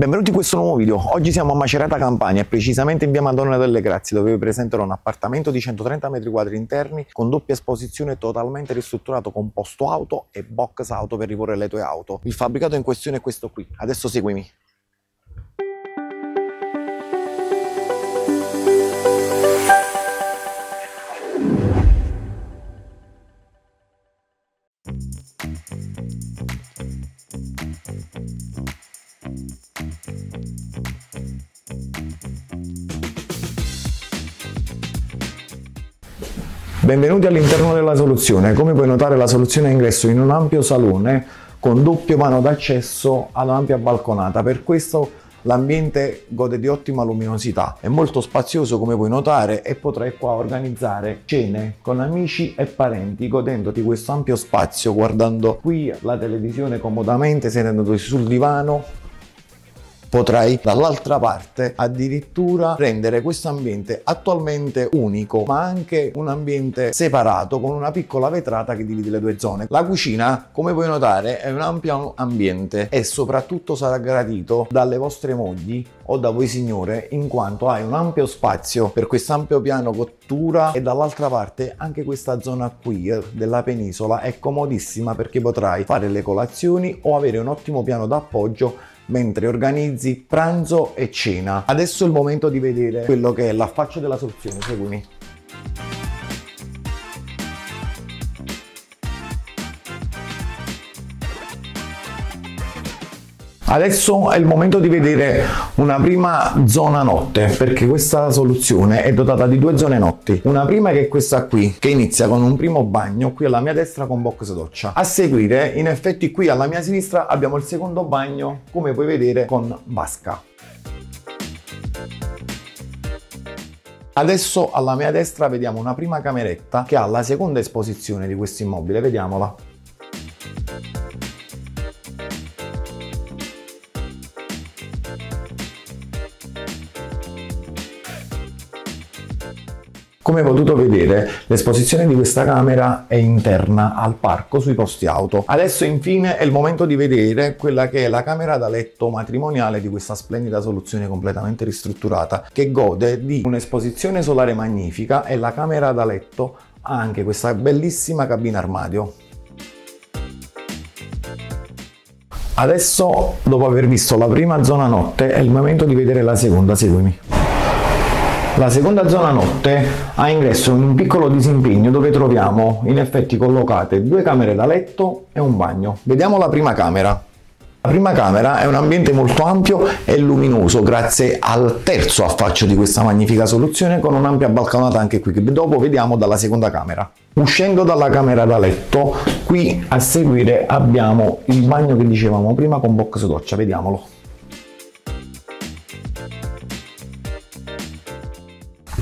Benvenuti in questo nuovo video. Oggi siamo a Macerata Campania precisamente in via Madonna delle Grazie dove vi presenterò un appartamento di 130 m2 interni con doppia esposizione totalmente ristrutturato con posto auto e box auto per riporre le tue auto. Il fabbricato in questione è questo qui. Adesso seguimi. Benvenuti all'interno della soluzione. Come puoi notare la soluzione è ingresso in un ampio salone con doppio vano d'accesso ad un'ampia balconata. Per questo l'ambiente gode di ottima luminosità, è molto spazioso come puoi notare e potrai qua organizzare cene con amici e parenti godendoti questo ampio spazio guardando qui la televisione comodamente, sedendoti sul divano potrai dall'altra parte addirittura rendere questo ambiente attualmente unico ma anche un ambiente separato con una piccola vetrata che divide le due zone. La cucina come puoi notare è un ampio ambiente e soprattutto sarà gradito dalle vostre mogli o da voi signore in quanto hai un ampio spazio per questo ampio piano cottura e dall'altra parte anche questa zona qui eh, della penisola è comodissima perché potrai fare le colazioni o avere un ottimo piano d'appoggio mentre organizzi pranzo e cena. Adesso è il momento di vedere quello che è la faccia della soluzione, seguimi. Adesso è il momento di vedere una prima zona notte perché questa soluzione è dotata di due zone notti. Una prima che è questa qui che inizia con un primo bagno qui alla mia destra con box doccia. A seguire in effetti qui alla mia sinistra abbiamo il secondo bagno come puoi vedere con vasca. Adesso alla mia destra vediamo una prima cameretta che ha la seconda esposizione di questo immobile, vediamola. Come potuto vedere, l'esposizione di questa camera è interna al parco sui posti auto. Adesso infine è il momento di vedere quella che è la camera da letto matrimoniale di questa splendida soluzione completamente ristrutturata che gode di un'esposizione solare magnifica e la camera da letto ha anche questa bellissima cabina armadio. Adesso, dopo aver visto la prima zona notte, è il momento di vedere la seconda, seguimi. La seconda zona notte ha ingresso in un piccolo disimpegno dove troviamo in effetti collocate due camere da letto e un bagno. Vediamo la prima camera. La prima camera è un ambiente molto ampio e luminoso grazie al terzo affaccio di questa magnifica soluzione con un'ampia balconata anche qui che dopo vediamo dalla seconda camera. Uscendo dalla camera da letto, qui a seguire abbiamo il bagno che dicevamo prima con box doccia, vediamolo.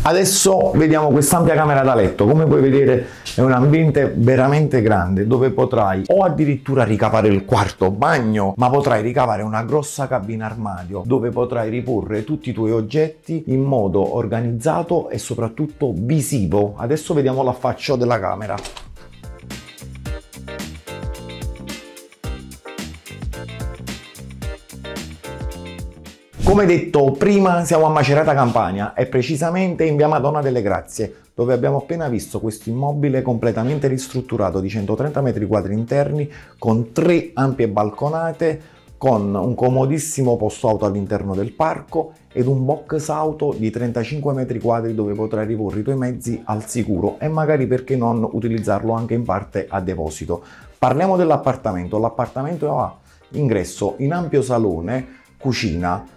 Adesso vediamo quest'ampia camera da letto, come puoi vedere è un ambiente veramente grande dove potrai o addirittura ricavare il quarto bagno, ma potrai ricavare una grossa cabina armadio dove potrai riporre tutti i tuoi oggetti in modo organizzato e soprattutto visivo. Adesso vediamo l'affaccio della camera. Come detto prima siamo a Macerata Campania e precisamente in via Madonna delle Grazie dove abbiamo appena visto questo immobile completamente ristrutturato di 130 m2 interni con tre ampie balconate con un comodissimo posto auto all'interno del parco ed un box auto di 35 m2 dove potrai riporre i tuoi mezzi al sicuro e magari perché non utilizzarlo anche in parte a deposito. Parliamo dell'appartamento, l'appartamento ha ingresso in ampio salone, cucina,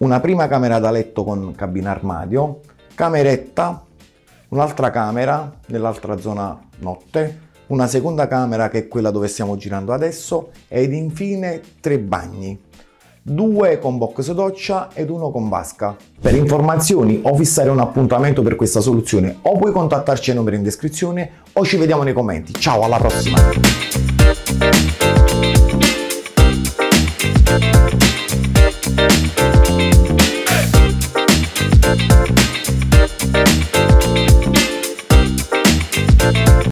una prima camera da letto con cabina armadio, cameretta, un'altra camera nell'altra zona notte, una seconda camera che è quella dove stiamo girando adesso ed infine tre bagni due con box doccia ed uno con vasca. Per informazioni o fissare un appuntamento per questa soluzione o puoi contattarci ai numeri in descrizione o ci vediamo nei commenti. Ciao, alla prossima!